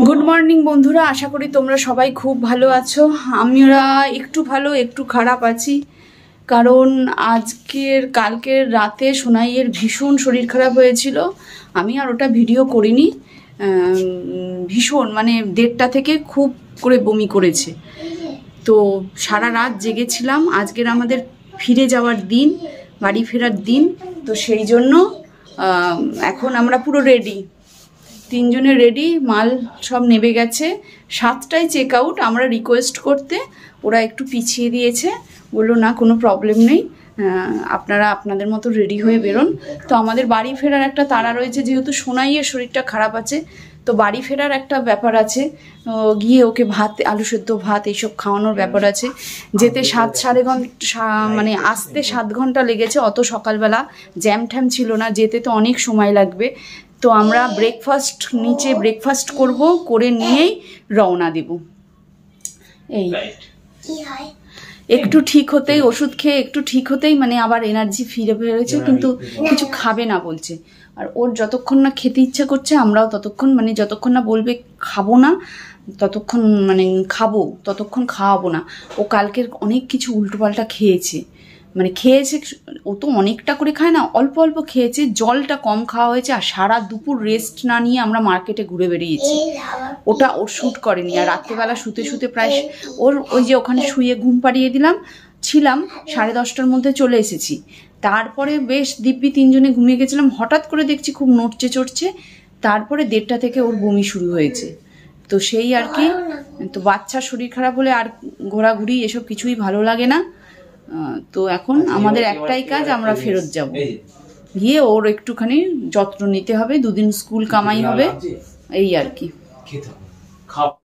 Good morning বন্ধুরা। আশা করি তোমরা সবাই খুব ভালো আছো। আমরা একটু ভালো, একটু খারাপ আছি। কারণ আজকের, কালকের রাতে সোনাইয়ের ভীষণ শরীর খারাপ হয়েছিল। আমি আর ওটা ভিডিও করিনি। ভীষণ মানে দেড়টা থেকে খুব করে বমি করেছে। তো সারা রাত জেগেছিলাম। আজকের আমাদের ফিরে যাওয়ার দিন, বাড়ি ফেরার দিন। তো সেই জন্য এখন আমরা পুরো রেডি তিনজনে রেডি মাল সব নেবে গেছে। সাতটায় চেক আউট আমরা রিকোয়েস্ট করতে, ওরা একটু পিছিয়ে দিয়েছে। বলল, না, কোনো প্রবলেম নেই। আপনারা আপনাদের মতো রেডি হয়ে বেরোন। তো আমাদের বাড়ি ফেরার একটা তাড়া রয়েছে, যেহেতু সোনাইয়ের শরীরটা খারাপ আছে, তো বাড়ি ফেরার একটা ব্যাপার আছে। গিয়ে ওকে ভাত, আলু সেদ্ধ, ভাত এইসব খাওয়ানোর ব্যাপার আছে। যেতে সাত, সাড়ে ঘণ্টা মানে আসতে সাত ঘণ্টা লেগেছে, অত সকালবেলা জ্যাম ঠ্যাম ছিল না, যেতে তো অনেক সময় লাগবে। তো আমরা ব্রেকফাস্ট নিচে ব্রেকফাস্ট করব করে নিয়েই রওনা দেব। এই। একটু ঠিক হতেই ওষুধ খেয়ে একটু ঠিক হতেই মানে আবার এনার্জি ফিরে বেরোচ্ছে কিন্তু কিছু খাবে না বলছে। আর ওর যতক্ষণ না খেতে ইচ্ছা করছে আমরাও ততক্ষণ মানে যতক্ষণ না বলবে খাব না ততক্ষণ মানে খাব ততক্ষণ খাওয়াবো না। ও কালকের অনেক কিছু উল্টোপাল্টা খেয়েছে। মানে খেয়েছে ও তো অনেকটা করে খায় না অল্প অল্প খেয়েছে জলটা কম খাওয়া হয়েছে আর সারা দুপুর রেস্ট না নিয়ে আমরা মার্কেটে ঘুরে বেরিয়েছি। ওটা ওর শ্যুট করেনি আর রাত্রেবেলা শুতে শুতে প্রায় ওর ওই যে ওখানে শুয়ে ঘুম পাড়িয়ে দিলাম ছিলাম সাড়ে দশটার মধ্যে চলে এসেছি। তারপরে বেশ দিব্যি তিনজনে ঘুমিয়ে গেছিলাম হঠাৎ করে দেখছি খুব নড়ছে চড়ছে তারপরে দেড়টা থেকে ওর বমি শুরু হয়েছে। তো সেই আর কি তো বাচ্চার শরীর খারাপ হলে আর ঘোরাঘুরি এসব কিছুই ভালো লাগে না। তো এখন আমাদের একটাই কাজ আমরা ফেরত যাব। গিয়ে ওর একটুখানি যত্ন নিতে হবে দুদিন স্কুল কামাই হবে। এই আর কি। খাও।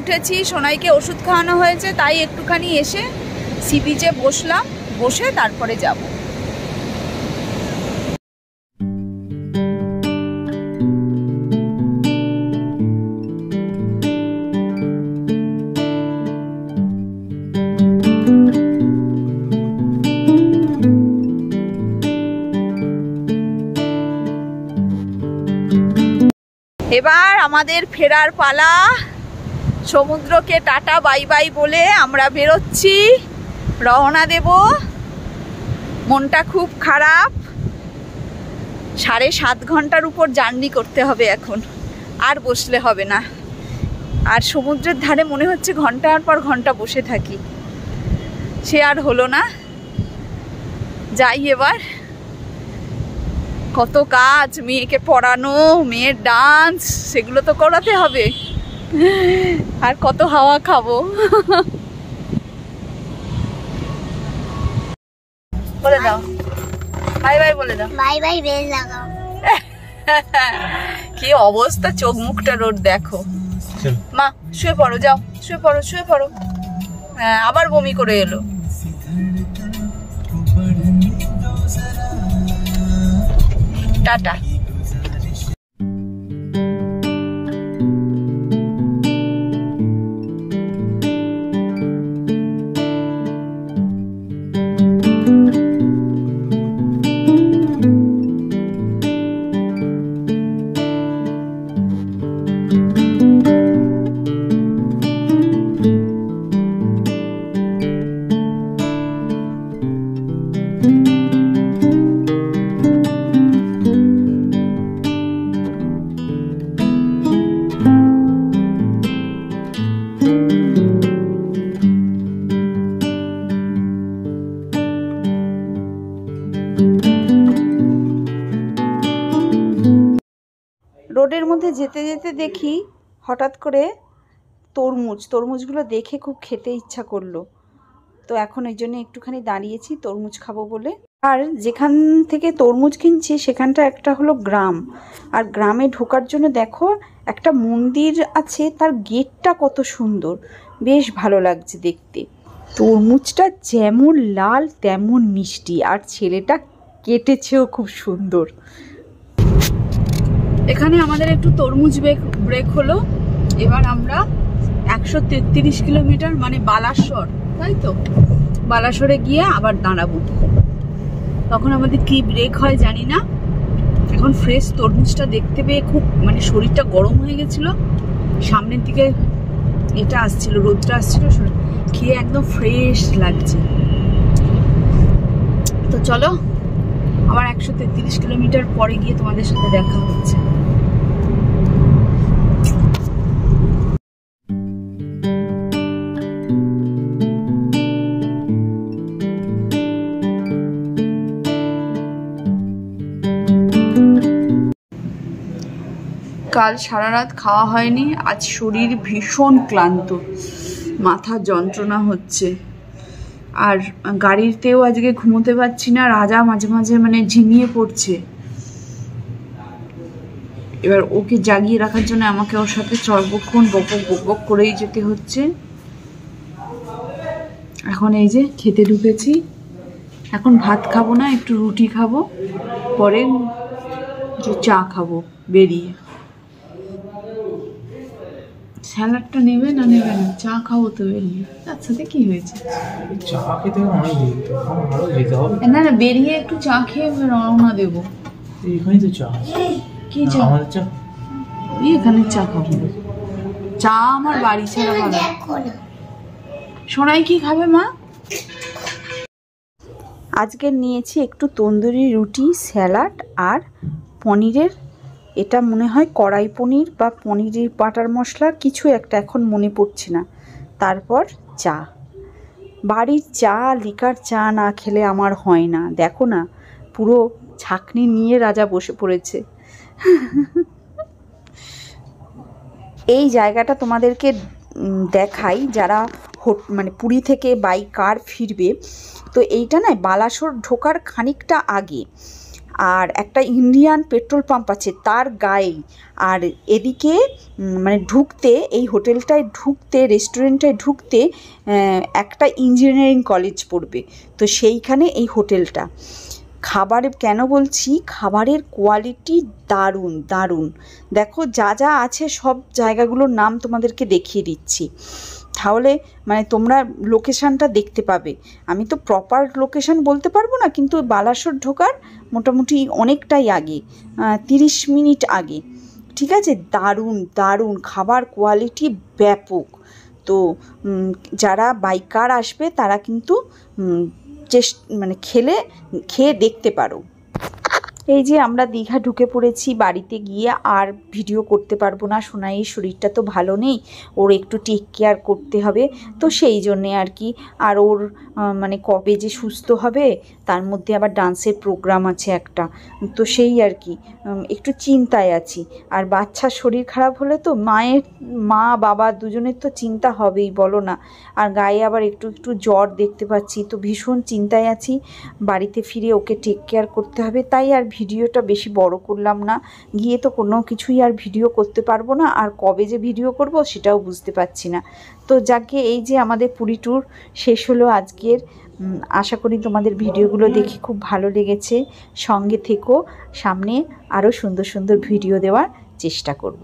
উঠেছি, সোনাইকে ওষুধ খাওয়ানো হয়েছে, তাই একটুখানি এসে সি বিচে বসলাম, বসে তারপরে যাব। এবার আমাদের ফেরার পালা। সমুদ্রকে টাটা, বাই বাই বলে আমরা বেরোচ্ছি। রওনা দেব। মনটা খুব খারাপ। সাড়ে সাত ঘণ্টার উপর জার্নি করতে হবে এখন। আর বসলে হবে না। আর সমুদ্রের ধারে মনে হচ্ছে ঘণ্টার পর ঘণ্টা বসে থাকি। সে আর হলো না। যাই এবার। কত কাজ, মেয়েকে পড়ানো, মেয়ের ডান্স সেগুলো তো করাতে হবে। আর কত হাওয়া খাব? বলে দাও। বাই বাই বলে দাও। বাই বাই বেল লাগাও। কি অবস্থা চোখ মুখটা রোড দেখো। মা শুয়ে পড়ো যাও। শুয়ে পড়ো শুয়ে পড়ো। হ্যাঁ আবার বমি করে এলো। টাটা। রোডের মধ্যে যেতে যেতে দেখি হঠাৎ করে তরমুজ, তরমুজগুলো দেখে খুব খেতে ইচ্ছা করল। তো এখন এই জন্য একটুখানি দাঁড়িয়েছি, তরমুজ খাব বলে। আর যেখান থেকে তরমুজ কিনছি সেখানটা একটা হলো গ্রাম। আর গ্রামে ঢোকার জন্য দেখো একটা মন্দির আছে, তার গেটটা কত সুন্দর। বেশ ভালো লাগছে দেখতে। তরমুজটা যেমন লাল, তেমন মিষ্টি, আর ছেলেটা কেটেছেও খুব সুন্দর। এখানে আমাদের একটু তরমুজ ব্রেক ব্রেক হলো। এবার আমরা একশো তেত্রিশ কিলোমিটার মানে বালাসর, তাই তো? বালাসরে গিয়ে আবার দাঁড়াবো। তখন আমাদের কি ব্রেক হয় জানি না। এখন ফ্রেশ তরমুজটা দেখতে পেয়ে খুব মানে শরীরটা গরম হয়ে গেছিল। সামনের দিকে এটা আসছিল, রোদটা আসছিল খেয়ে একদম ফ্রেশ লাগছে। তো চলো, আবার একশো তেত্রিশ কিলোমিটার পরে গিয়ে তোমাদের সাথে দেখা হচ্ছে। কাল সারা রাত খাওয়া হয়নি, আজ শরীর ভীষণ ক্লান্ত, মাথা যন্ত্রণা হচ্ছে। আর গাড়িতেও আজকে ঘুমোতে পারছি না, রাজা মাঝে মাঝে মানে ঝিমিয়ে পড়ছে। এবার ওকে জাগিয়ে রাখার জন্য আমাকে ওর সাথে সর্বক্ষণ বক বক বক বক করেই যেতে হচ্ছে। এখন এই যে খেতে ঢুকেছি। এখন ভাত খাব না, একটু রুটি খাব, পরে যে চা খাব, বেরিয়ে। স্যালাডটা নেবে না নেবে না? চা খাব তো বেরিয়ে তার সাথে কি হয়েছে? চা খেতে অনেক দেরি তো আমার আরও যেতে হবে। না না বেরিয়ে একটু চা খেয়ে রওনা দেবো। এইখানেই তো চা কি চা? আমাদের চা? এই এখানে চা খাব। চা আমার বাড়ি ছাড়া ভালো সোনাই কি খাবে মা? আজকে নিয়েছি একটু তন্দুরি রুটি স্যালাড আর পনিরের এটা মনে হয় কড়াই পনির বা পনিরের বাটার মশলা কিছু একটা এখন মনে পড়ছে না। তারপর চা। বাড়ির চা লিকার চা না খেলে আমার হয় না। দেখো না, পুরো ছাকনি নিয়ে রাজা বসে পড়েছে। এই জায়গাটা তোমাদেরকে দেখাই যারা হোট- মানে পুরী থেকে বাই কার ফিরবে। তো এইটা না বালাসোর ঢোকার খানিকটা আগে। আর একটা ইন্ডিয়ান পেট্রোল পাম্প আছে তার গায়েই। আর এদিকে মানে ঢুকতে, এই হোটেলটায় ঢুকতে, রেস্টুরেন্টটায় ঢুকতে একটা ইঞ্জিনিয়ারিং কলেজ পড়বে। তো সেইখানে এই হোটেলটা। খাবার কেন বলছি? খাবারের কোয়ালিটি দারুণ দারুণ। দেখো যা যা আছে সব জায়গাগুলোর নাম তোমাদেরকে দেখিয়ে দিচ্ছি। তাহলে মানে তোমরা লোকেশানটা দেখতে পাবে। আমি তো প্রপার লোকেশান বলতে পারব না, কিন্তু বালাসর ঢোকার মোটামুটি অনেকটাই আগে তিরিশ মিনিট আগে। ঠিক আছে? দারুণ দারুণ, খাবার কোয়ালিটি ব্যাপক। তো যারা বাইকার আসবে তারা কিন্তু চেস মানে খেলে, খেয়ে দেখতে পারো। এই যে আমরা দীঘা ঢুকে পড়েছি বাড়িতে গিয়ে, আর ভিডিও করতে পারব না সোনাইয়ের শরীরটা তো ভালো নেই, ওর একটু টেক কেয়ার করতে হবে, তো সেই জন্যে আর কি। আর ওর মানে কবে যে সুস্থ হবে, তার মধ্যে আবার ডান্সের প্রোগ্রাম আছে একটা, তো সেই আর কি একটু চিন্তায় আছি। আর বাচ্চার শরীর খারাপ হলে তো মায়ের, মা, বাবা দুজনের তো চিন্তা হবেই, বলো না। আর গায়ে আবার একটু একটু জ্বর দেখতে পাচ্ছি, তো ভীষণ চিন্তায় আছি, বাড়িতে ফিরে ওকে টেক কেয়ার করতে হবে, তাই আর ভিডিওটা বেশি বড় করলাম না। গিয়ে তো কোনো কিছুই আর ভিডিও করতে পারব না। আর কবে যে ভিডিও করব সেটাও বুঝতে পারছি না। তো যাকে এই যে আমাদের পুরী ট্যুর শেষ হলো আজকের আশা করি তোমাদের ভিডিওগুলো দেখে খুব ভালো লেগেছে। সঙ্গে থেকো, সামনে আরও সুন্দর সুন্দর ভিডিও দেওয়ার চেষ্টা করব।